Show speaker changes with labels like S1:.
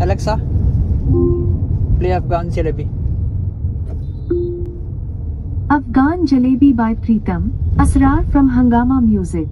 S1: Alexa, play Afghan Jalebi.
S2: Afghan Jalebi by Preetam Asrar from Hangama Music.